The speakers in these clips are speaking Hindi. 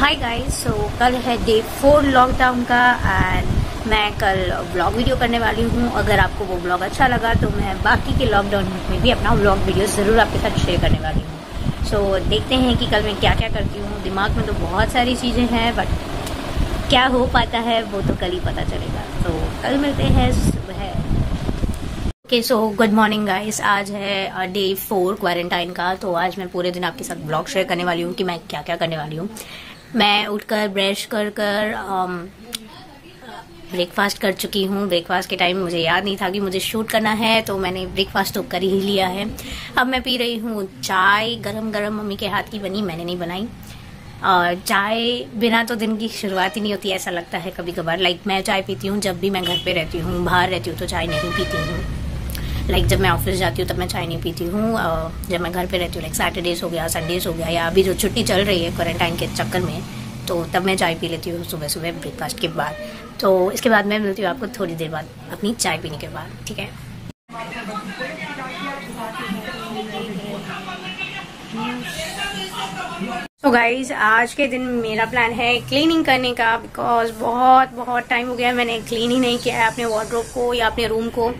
हाय गाइस सो कल है डे फोर लॉकडाउन का एंड मैं कल ब्लॉग वीडियो करने वाली हूँ। अगर आपको वो ब्लॉग अच्छा लगा तो मैं बाकी के लॉकडाउन में भी अपना ब्लॉग वीडियो ज़रूर आपके साथ शेयर करने वाली हूँ। सो so, देखते हैं कि कल मैं क्या क्या करती हूँ। दिमाग में तो बहुत सारी चीज़ें हैं बट क्या हो पाता है वो तो कल ही पता चलेगा। तो कल मिलते हैं सुबह। Okay so good morning guys आज है डे फोर क्वारंटाइन का तो आज मैं पूरे दिन आपके साथ ब्लॉग शेयर करने वाली हूँ कि मैं क्या क्या करने वाली हूँ। मैं उठकर ब्रश कर कर ब्रेकफास्ट um, कर चुकी हूँ। ब्रेकफास्ट के टाइम मुझे याद नहीं था कि मुझे शूट करना है तो मैंने ब्रेकफास्ट तो कर ही लिया है। अब मैं पी रही हूँ चाय गरम गरम मम्मी के हाथ की बनी मैंने नहीं बनाई। और चाय बिना तो दिन की शुरुआत ही नहीं होती ऐसा लगता है कभी कभार लाइक मैं चाय पीती हूँ जब भी मैं घर पे रहती हूँ बाहर रहती हूँ तो चाय नहीं पीती हूँ। लाइक जब मैं ऑफ़िस जाती हूँ, तब मैं चाय नहीं पीती हूँ। जब मैं घर पे रहती हूँ लाइक सैटरडेज हो गया संडेज हो गया, या अभी जो छुट्टी चल रही है क्वारंटाइन के चक्कर में तो तब मैं चाय पी लेती हूँ सुबह सुबह ब्रेकफास्ट के बाद। तो इसके बाद मैं मिलती हूँ आपको थोड़ी देर बाद, अपनी चाय पीने के बाद, ठीक है? तो गाइज़ आज के दिन मेरा प्लान है क्लीनिंग करने का बिकॉज़ बहुत बहुत टाइम हो गया मैंने क्लीन ही नहीं किया है अपने वार्ड्रोब को या अपने रूम को।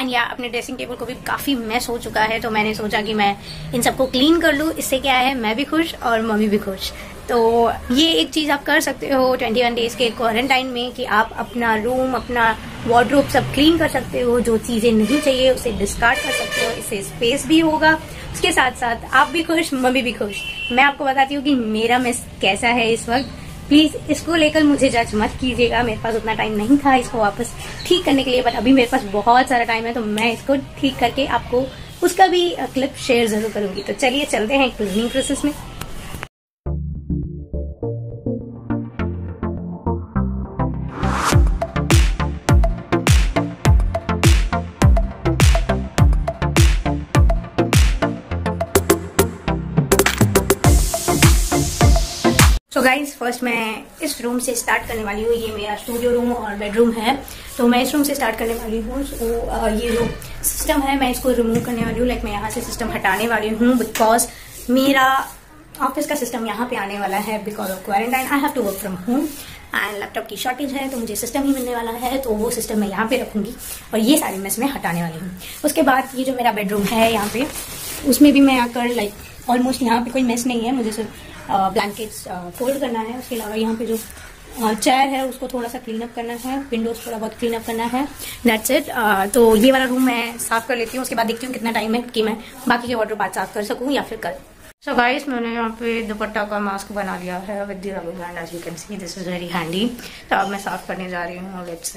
एंड या अपने ड्रेसिंग टेबल को भी काफ़ी मैस हो चुका है तो मैंने सोचा कि मैं इन सबको क्लीन कर लूँ। इससे क्या है, मैं भी खुश और मम्मी भी खुश। तो ये एक चीज़ आप कर सकते हो ट्वेंटी वन डेज़ के क्वारंटाइन में कि आप अपना रूम अपना वार्ड्रोब सब क्लीन कर सकते हो। जो चीज़ें नहीं चाहिए, उसे डिस्कार्ड कर सकते हो। इससे स्पेस भी होगा। उसके साथ साथ आप भी खुश, मम्मी भी खुश। मैं आपको बताती हूँ कि मेरा मिस कैसा है इस वक्त। प्लीज़ इसको लेकर मुझे जज मत कीजिएगा। मेरे पास उतना टाइम नहीं था, इसको वापस ठीक करने के लिए बट अभी मेरे पास बहुत सारा टाइम है तो मैं इसको ठीक करके आपको उसका भी क्लिप शेयर ज़रूर करूँगी। तो चलिए, चलते हैं क्लीनिंग प्रोसेस में। तो गाइज़ फ़र्स्ट मैं इस रूम से स्टार्ट करने वाली हूँ। ये मेरा स्टूडियो रूम और बेडरूम है। तो मैं इस रूम से स्टार्ट करने वाली हूँ। तो ये जो सिस्टम है। मैं इसको रिमूव करने वाली हूँ। लाइक मैं यहाँ से सिस्टम हटाने वाली हूँ बिकॉज़ मेरा ऑफ़िस का सिस्टम यहाँ पे आने वाला है because of quarantine I have to work from home and laptop की शॉर्टेज है तो मुझे सिस्टम ही मिलने वाला है। तो वो सिस्टम मैं यहाँ पे रखूँगी और ये सारी मैं इसमें हटाने वाली हूँ। उसके बाद ये जो मेरा बेडरूम है यहाँ पे, उसमें भी मैं आकर लाइक ऑलमोस्ट यहाँ पे कोई मेस नहीं है। मुझे सिर्फ़ ब्लैंकेट्स फोल्ड करना है। उसके अलावा यहाँ पे जो चेयर है, उसको थोड़ा सा क्लीन अप करना है। विंडोज़ थोड़ा बहुत क्लीन अप करना है। दैट्स इट तो ये वाला रूम मैं साफ़ कर लेती हूँ। उसके बाद देखती हूँ कितना टाइम है कि मैं बाकी के वाटर बात साफ़ कर सकूँ या फिर कल। सो गाइस मैंने यहाँ पे दुपट्टा का मास्क बना लिया है with the rubber band as you can see this is very handy तो अब मैं साफ़ करने जा रही हूँ लेट्स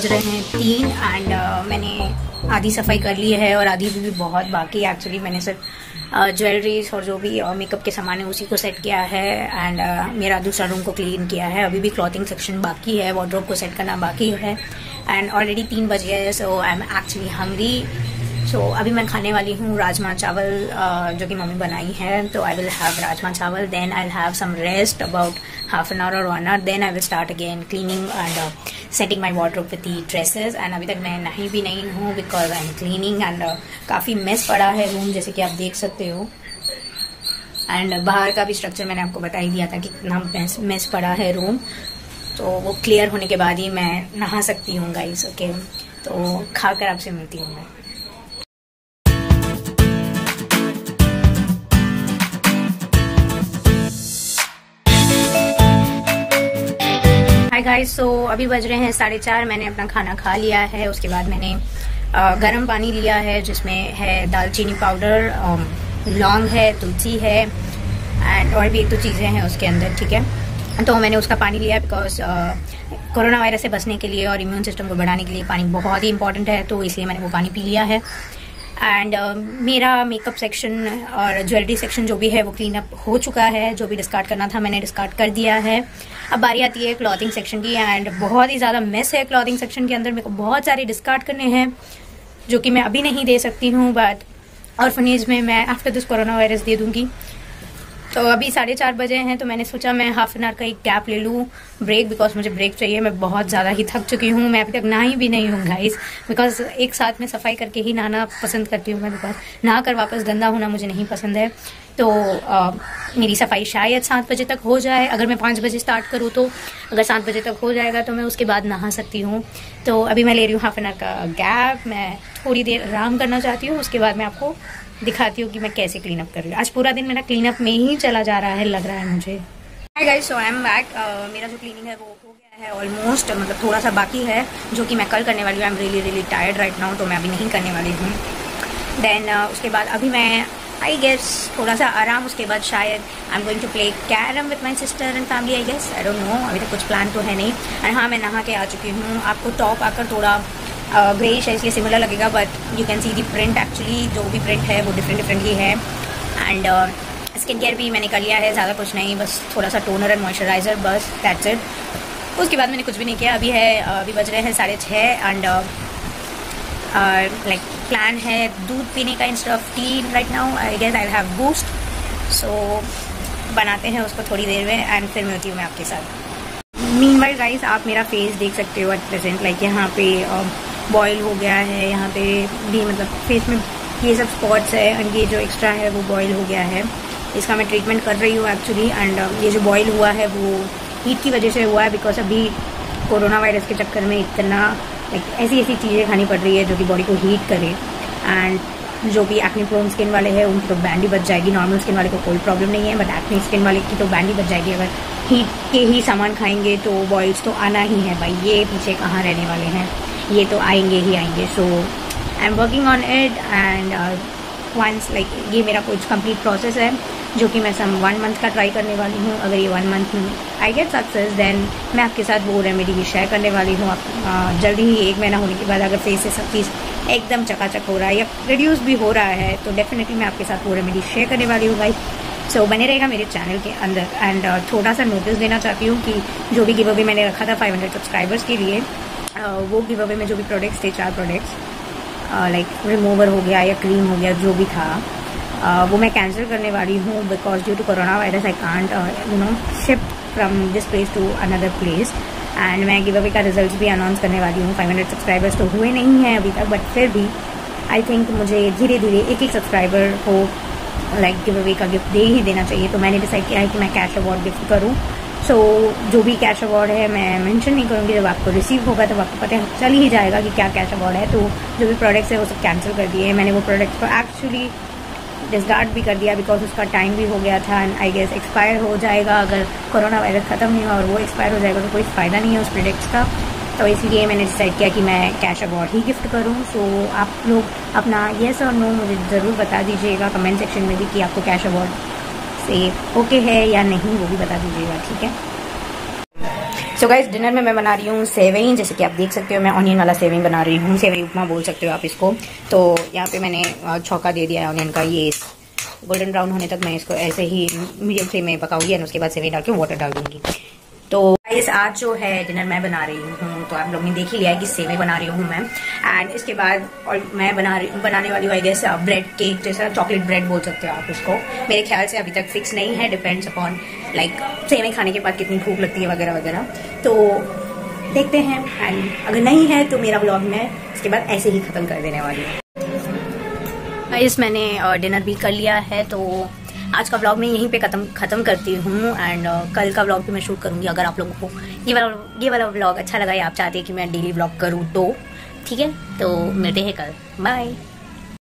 बज रहे हैं तीन एंड uh, मैंने आधी सफ़ाई कर ली है और आधी भी, भी बहुत बाकी एक्चुअली मैंने सिर्फ़ ज्वेलरीज uh, और जो भी मेकअप uh, के सामान है उसी को सेट किया है एंड uh, मेरा दूसरा रूम को क्लीन किया है। अभी भी क्लॉथिंग सेक्शन बाकी है वार्ड्रोब को सेट करना बाकी है। एंड ऑलरेडी तीन बज गए so I am actually hungry so so, अभी मैं खाने वाली हूँ राजमा चावल जो कि मम्मी बनाई है तो आई will have rajma chawal then I will have some rest about half an hour और one hour then I will start again cleaning and setting my water with the dresses and अभी तक मैं नहीं भी नहीं हूँ because I am cleaning and काफ़ी मेस पड़ा है रूम जैसे कि आप देख सकते हो। एंड बाहर का भी स्ट्रक्चर मैंने आपको बता ही दिया था कि कितना मेस मेस पड़ा है रूम तो वो क्लियर होने के बाद ही मैं नहा सकती हूँ गाइस ओके तो खाकर आपसे मिलती हूँ मैं। हाय गाइस सो अभी बज रहे हैं साढ़े चार। मैंने अपना खाना खा लिया है। उसके बाद मैंने गर्म पानी लिया है जिसमें है दालचीनी पाउडर लौंग है तुलसी है एंड और भी एक दो चीज़ें हैं उसके अंदर ठीक है? तो मैंने उसका पानी लिया बिकॉज़ कोरोना वायरस से बचने के लिए और इम्यून सिस्टम को बढ़ाने के लिए पानी बहुत ही इंपॉर्टेंट है तो इसलिए मैंने वो पानी पी लिया है। एंड uh, मेरा मेकअप सेक्शन और ज्वेलरी सेक्शन जो भी है वो क्लीन अप हो चुका है। जो भी डिस्कार्ड करना था मैंने डिस्कार्ड कर दिया है। अब बारी आती है क्लॉथिंग सेक्शन की एंड बहुत ही ज़्यादा मेस है क्लॉथिंग सेक्शन के अंदर। मेरे को बहुत सारे डिस्कार्ड करने हैं, जो कि मैं अभी नहीं दे सकती हूँ बट और फनीज में मैं आफ्टर दिस कोरोना वायरस दे दूँगी। तो अभी साढ़े चार बजे हैं तो मैंने सोचा मैं हाफ़ एन आवर का एक गैप ले लूँ ब्रेक बिकॉज़ मुझे ब्रेक चाहिए। मैं बहुत ज़्यादा ही थक चुकी हूँ मैं अभी तक नहा ही भी नहीं हूँ गाइस बिकॉज़ एक साथ में सफ़ाई करके ही नहाना पसंद करती हूँ मैं बिकॉज़ नहा कर वापस गंदा होना मुझे नहीं पसंद है। तो आ, मेरी सफ़ाई शायद सात बजे तक हो जाए। अगर मैं पाँच बजे स्टार्ट करूँ तो अगर सात बजे तक हो जाएगा तो मैं उसके बाद नहा सकती हूँ। तो अभी मैं ले रही हूँ हाफ़ एन आवर का गैप मैं थोड़ी देर आराम करना चाहती हूँ उसके बाद मैं आपको दिखाती हूँ कि मैं कैसे क्लीन अप कर रही हूँ। आज पूरा दिन मेरा क्लीन अप में ही चला जा रहा है लग रहा है मुझे। Hi guys so I am back मेरा जो क्लीनिंग है वो हो गया है ऑलमोस्ट मतलब थोड़ा सा बाकी है जो कि मैं कल करने वाली हूँ। I am really really tired right now तो मैं अभी नहीं करने वाली हूँ। देन uh, उसके बाद अभी मैं आई गेस थोड़ा सा आराम उसके बाद शायद I am going to play carrom with my sister and family I guess I don't know अभी तक कुछ प्लान तो है नहीं। एंड हाँ मैं नहा के आ चुकी हूँ। आपको टॉप आकर थोड़ा ग्रेश है इसलिए सिमिलर लगेगा but you can see the print actually जो भी प्रिंट है, वो डिफरेंट डिफरेंट ही है. एंड स्किन केयर भी मैंने कर लिया है, ज़्यादा कुछ नहीं, बस थोड़ा सा टोनर एंड मॉइस्चराइज़र बस दैट्स इट उसके बाद मैंने कुछ भी नहीं किया, अभी है अभी बज रहे हैं साढ़े छः एंड लाइक प्लान है दूध पीने का instead of tea right now I guess I have Boost so बनाते हैं उसको थोड़ी देर में एंड फिर मिलती हूँ मैं आपके साथ. मीन वाइज गाइस आप मेरा फेस देख सकते हो एट प्रेजेंट लाइक यहाँ पे बॉयल हो गया है, यहाँ पे भी मतलब फेस में ये सब स्पॉट्स है एंड ये जो एक्स्ट्रा है वो बॉयल हो गया है। इसका मैं ट्रीटमेंट कर रही हूँ एक्चुअली एंड ये जो बॉयल हुआ है वो हीट की वजह से हुआ है बिकॉज़ अभी कोरोना वायरस के चक्कर में इतना लाइक ऐसी ऐसी चीज़ें खानी पड़ रही है जो कि बॉडी को हीट करे। एंड जो भी एक्ने प्रोन स्किन वाले हैं, उनकी तो बैंड बच जाएगी। नॉर्मल स्किन वाले को कोई प्रॉब्लम नहीं है बट एक्ने स्किन वाले की तो बैंड बच जाएगी। अगर हीट के ही सामान खाएँगे तो बॉयल्स तो आना ही है भाई, ये पीछे कहाँ रहने वाले हैं? ये तो आएँगे ही आएँगे। So I am working on it and once like ये मेरा कुछ कंप्लीट प्रोसेस है जो कि मैं सम वन मंथ का ट्राई करने वाली हूँ। अगर ये वन मंथ में आई गेट सक्सेस देन मैं आपके साथ वो रेमेडी शेयर करने वाली हूँ। आप जल्दी ही एक महीना होने के बाद अगर फेस से सब चीज़ एकदम चकाचक हो रहा है या रिड्यूस भी हो रहा है तो डेफिनेटली मैं आपके साथ वो रेमेडी शेयर करने वाली हूँ भाई। सो so, बने रहेगा मेरे चैनल के अंदर। एंड uh, थोड़ा सा नोटिस देना चाहती हूँ कि जो भी गिव अवे मैंने रखा था 500 सब्सक्राइबर्स के लिए वो गिव अवे में जो भी प्रोडक्ट्स थे, चार प्रोडक्ट्स लाइक रिमूवर हो गया या क्रीम हो गया, जो भी था वो मैं कैंसिल करने वाली हूँ because due to corona virus I can't you know shift from this place to another place and मैं गिव अवे का रिज़ल्ट भी अनाउंस करने वाली हूँ. 500 सब्सक्राइबर्स तो हुए नहीं हैं अभी तक बट फिर भी आई थिंक मुझे धीरे धीरे एक एक सब्सक्राइबर को लाइक गिव अवे का गिफ्ट दे ही देना चाहिए। तो मैंने डिसाइड किया है कि मैं कैश अवार्ड गिफ्ट करूँ। सो so, जो भी कैश अवार्ड है मैं मेंशन नहीं करूँगी। जब आपको रिसीव होगा तब आपको पता चल ही जाएगा कि क्या कैश अवार्ड है। तो जो भी प्रोडक्ट्स है वो सब कैंसिल कर दिए मैंने वो प्रोडक्ट्स को एक्चुअली डिस्कार्ड भी कर दिया बिकॉज़ उसका टाइम भी हो गया था एंड आई गेस एक्सपायर हो जाएगा। अगर कोरोना वायरस ख़त्म नहीं हुआ और वो एक्सपायर हो जाएगा तो कोई फ़ायदा नहीं है उस प्रोडक्ट्स का। तो इसलिए मैंने डिसाइड किया कि मैं कैश अवार्ड ही गिफ्ट करूँ। सो आप लोग अपना येस और नो मुझे ज़रूर बता दीजिएगा। कमेंट सेक्शन में भी कि आपको कैश अवार्ड से ओके है या नहीं, वो भी बता दीजिएगा, ठीक है? सो गाइस डिनर में मैं बना रही हूँ सेवई जैसे कि आप देख सकते हो, मैं ऑनियन वाला सेवई बना रही हूँ सेवई उपमा बोल सकते हो आप इसको। तो यहाँ पे मैंने छौका दे दिया है ऑनियन का, ये गोल्डन ब्राउन होने तक मैं इसको ऐसे ही मीडियम फ्लेम में पकाऊँगी और उसके बाद सेवई डाल के वाटर डाल दूँगी। तो इस आज जो है डिनर मैं बना रही हूँ तो आप लोग ने देख ही लिया है कि सेवे बना रही हूँ मैं। एंड इसके बाद और मैं बना रही बनाने वाली हूँ आई गेस ब्रेड केक जैसा चॉकलेट ब्रेड बोल सकते हो आप उसको। मेरे ख्याल से अभी तक फिक्स नहीं है डिपेंड्स अपॉन लाइक सेवे खाने के बाद कितनी भूख लगती है वगैरह वगैरह। तो देखते हैं एंड अगर नहीं है तो मेरा ब्लॉग मैं इसके बाद ऐसे ही ख़त्म कर देने वाली हूँ। मैंने डिनर भी कर लिया है तो आज का ब्लॉग मैं यहीं पे खत्म खत्म करती हूँ एंड uh, कल का ब्लॉग भी मैं शूट करूँगी अगर आप लोगों को। ये वाला ये वाला ब्लॉग अच्छा लगा या आप चाहते हैं कि मैं डेली ब्लॉग करूँ तो ठीक है? तो मिलते हैं कल। बाय